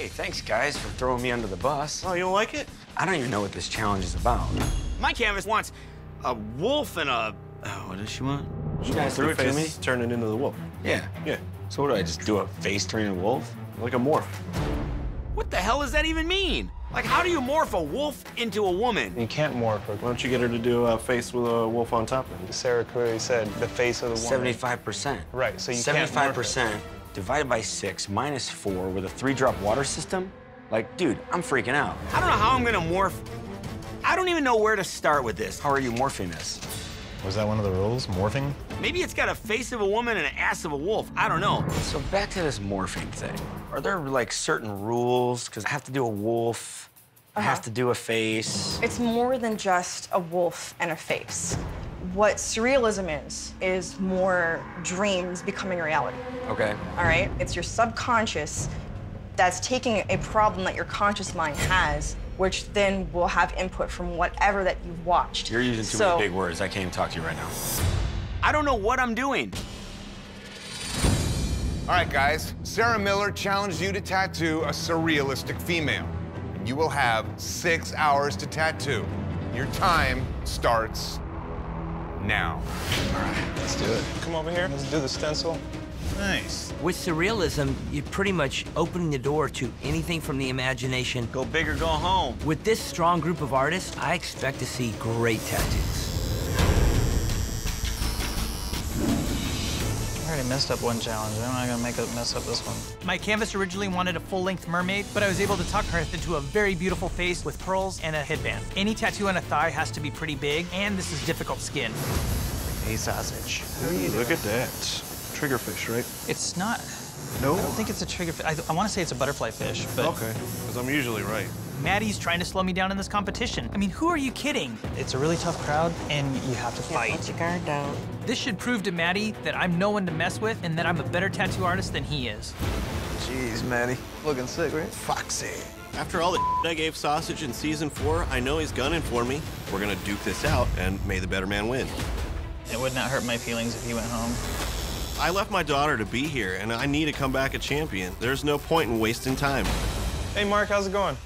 Hey, thanks, guys, for throwing me under the bus. Oh, you don't like it? I don't even know what this challenge is about. My canvas wants a wolf and a... Oh, what does she want? She, wants guys threw it to me? turning into the wolf. Yeah. Yeah. So what do I just do a face turning wolf? Like a morph. What the hell does that even mean? Like, how do you morph a wolf into a woman? You can't morph her. Why don't you get her to do a face with a wolf on top of it? Sarah clearly said the face of the woman. 75%. Right, so you 75% divided by six minus four with a three-drop water system. Like, dude, I'm freaking out. I don't know how I'm gonna morph. I don't even know where to start with this. How are you morphing this? Was that one of the rules? Morphing? Maybe it's got a face of a woman and an ass of a wolf. I don't know. So back to this morphing thing. Are there like certain rules? Because I have to do a wolf. I have uh-huh. to do a face. It's more than just a wolf and a face. What surrealism is, is more dreams becoming reality. Okay. All right? It's your subconscious that's taking a problem that your conscious mind has, which then will have input from whatever that you've watched. You're using too so, many big words. I can't even talk to you right now. I don't know what I'm doing. All right, guys. Sarah Miller challenged you to tattoo a surrealistic female. You will have six hours to tattoo. Your time starts now. All right, Let's do it. Come over here. Let's do the stencil. Nice. With surrealism, you're pretty much opening the door to anything from the imagination. Go big or go home. With this strong group of artists, I expect to see great tattoos. Already messed up one challenge. I'm not gonna make it mess up this one. My canvas originally wanted a full-length mermaid, but I was able to tuck her into a very beautiful face with pearls and a headband. Any tattoo on a thigh has to be pretty big, and this is difficult skin. A sausage. Look at that. Triggerfish, right? It's not. No. I don't think it's a trigger. I, I want to say it's a butterfly fish, but Okay, because I'm usually right. Matti's trying to slow me down in this competition. I mean, who are you kidding? it's a really tough crowd, and you have to fight. your guard down. This should prove to Matti that I'm no one to mess with and that I'm a better tattoo artist than he is. Jeez, Matti. Looking sick, right? Foxy. After all the I gave Sausage in season four, I know he's gunning for me. We're gonna duke this out, and may the better man win. It would not hurt my feelings if he went home. I left my daughter to be here, and I need to come back a champion. There's no point in wasting time. Hey, Mark, how's it going?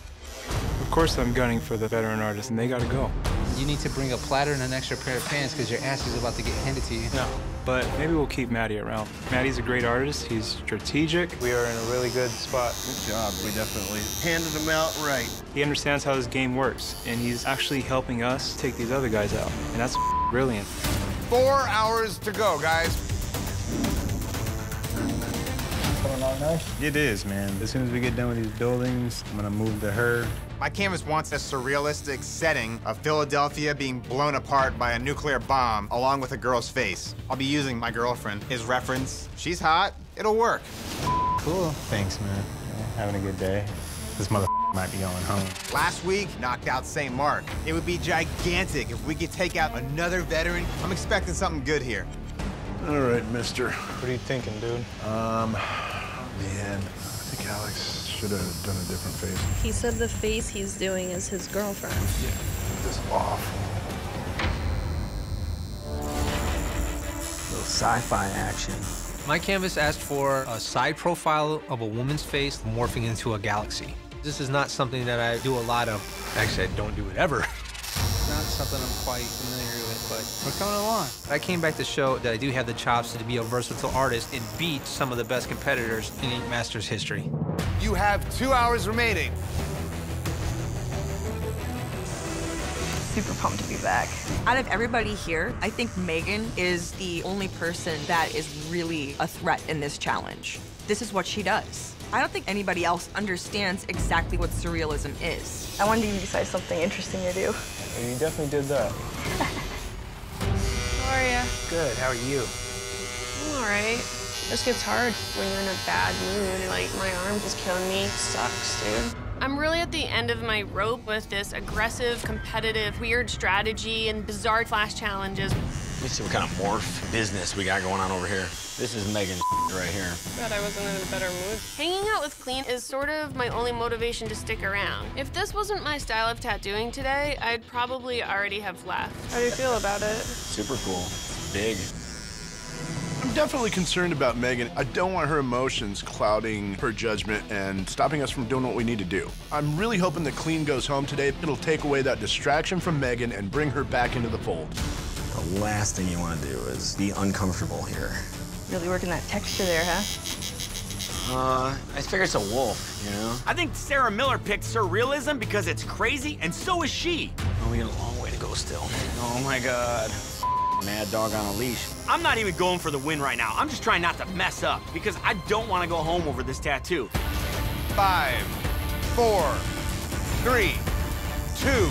Of course I'm gunning for the veteran artist, and they gotta go. You need to bring a platter and an extra pair of pants because your ass is about to get handed to you. No. But maybe we'll keep Matti around. Matti's a great artist. He's strategic. We are in a really good spot. Good job. We definitely handed him out right. He understands how this game works, and he's actually helping us take these other guys out. And that's brilliant. Four hours to go, guys. Coming along nice. It is, man. As soon as we get done with these buildings, I'm gonna move to her. My canvas wants a surrealistic setting of Philadelphia being blown apart by a nuclear bomb along with a girl's face. I'll be using my girlfriend, his reference. She's hot, it'll work. Cool. Thanks, man. Yeah, having a good day. This mother might be going home. Last week, knocked out St. Mark. It would be gigantic if we could take out another veteran. I'm expecting something good here. All right, mister. What are you thinking, dude? Um, man, I think Alex should have done a different face. He said the face he's doing is his girlfriend. Yeah, this awful. Little sci-fi action. My canvas asked for a side profile of a woman's face morphing into a galaxy. This is not something that I do a lot of. Actually, I don't do it ever. not something I'm quite familiar with, but we're coming along. I came back to show that I do have the chops to be a versatile artist and beat some of the best competitors in Ink Masters history. You have two hours remaining. Super pumped to be back. Out of everybody here, I think Megan is the only person that is really a threat in this challenge. This is what she does. I don't think anybody else understands exactly what surrealism is. I wanted to give you something interesting to do. You definitely did that. How are you? Good, how are you? I'm all right. This gets hard when you're in a bad mood. Like, my arm just killing me. Sucks, dude. I'm really at the end of my rope with this aggressive, competitive, weird strategy and bizarre flash challenges. Let me see what kind of morph business we got going on over here. This is Megan right here. Glad I wasn't in a better mood. Hanging out with Cleen is sort of my only motivation to stick around. If this wasn't my style of tattooing today, I'd probably already have left. How do you feel about it? Super cool. Big. I'm definitely concerned about Megan. I don't want her emotions clouding her judgment and stopping us from doing what we need to do. I'm really hoping that Cleen goes home today. It'll take away that distraction from Megan and bring her back into the fold. The last thing you want to do is be uncomfortable here. Really working that texture there, huh? Uh, I figure it's a wolf, you know? I think Sarah Miller picked surrealism because it's crazy, and so is she. Oh, we got a long way to go still. Oh my god. Mad dog on a leash. I'm not even going for the win right now. I'm just trying not to mess up because I don't want to go home over this tattoo. Five, four, three, two,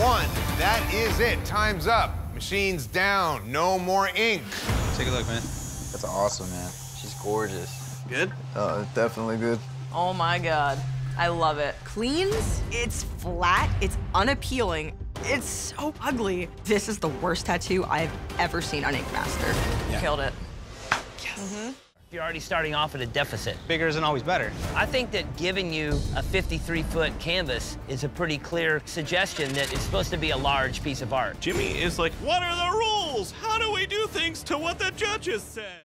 one. That is it. Time's up. Machines down. No more ink. Take a look, man. That's awesome, man. She's gorgeous. Good? Uh, definitely good. Oh my god. I love it. Cleen's, it's flat, it's unappealing, it's so ugly. This is the worst tattoo I've ever seen on Ink Master. Killed it. Yes. Mm-hmm. You're already starting off at a deficit. Bigger isn't always better. I think that giving you a 53-foot canvas is a pretty clear suggestion that it's supposed to be a large piece of art. Jime is like, what are the rules? How do we do things to what the judges said?